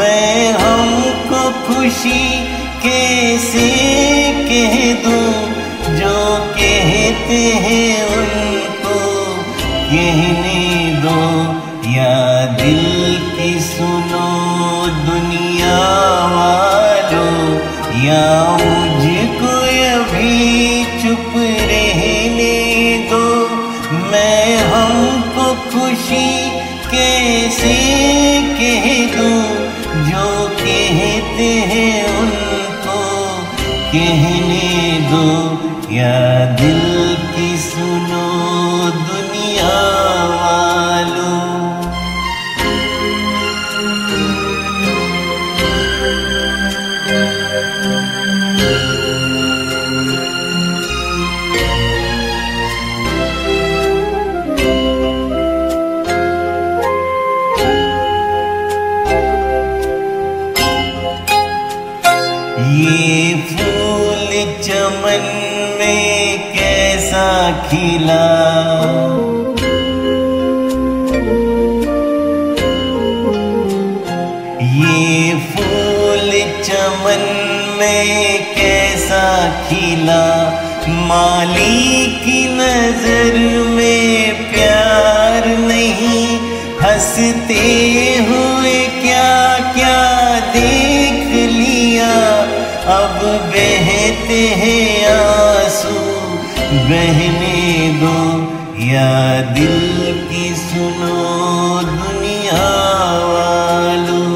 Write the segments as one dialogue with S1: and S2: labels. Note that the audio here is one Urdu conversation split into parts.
S1: میں ہم کو خوشی کیسے کہہ دوں؟ جو کہتے ہیں ان کو کہنے دو۔ یا دل کی سنو دنیا والو، یا مجھ کو ابھی چپ رہنے دو۔ میں ہم کہنے دو یا دل میں کیسا کھلا یہ پھول چمن میں کیسا کھلا مالی کی نظر میں پیار نہیں۔ ہنستے ہوئے کیا کیا دیکھ لیا۔ اب بہتے ہیں بہنے دو یا دل کی سنو دنیا والو۔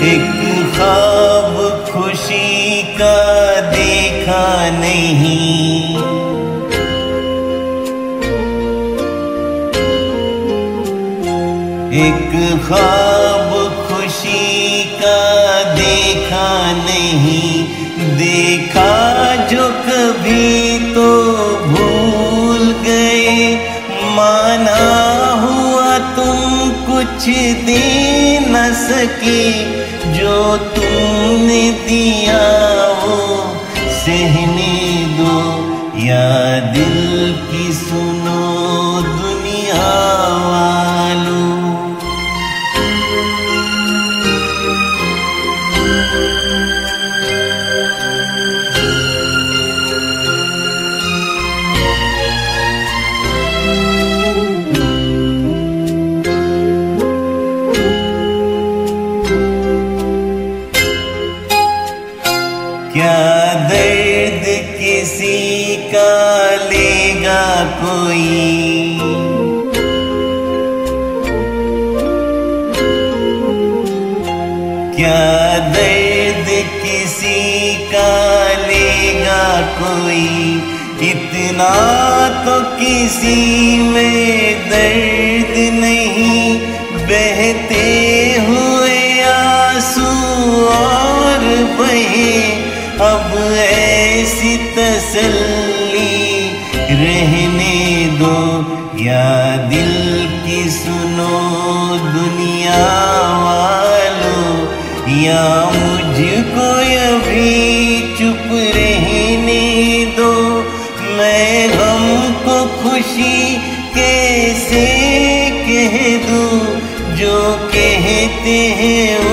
S1: ایک خواب خوشی کا دیکھا نہیں۔ ایک خواب خوشی کا دیکھا نہیں، دیکھا جو کبھی تو بھول گئے۔ مانا ہوا تم کچھ دے نہ سکے جو تم نے دیا وہ سہنے دو۔ یا دل کی سنو کسی کا لے گا کوئی؟ کیا درد کسی کا لے گا کوئی؟ اتنا تو کسی میں درد نہیں، بہتے ہوئے آنسو اور بہے، اب ایسی تسلی رہنے دو یا دل کی سنو دنیا والو یا مجھ کو ابھی چپ رہنے دو میں ہم کو خوشی کیسے کہہ دوں جو کہتے ہیں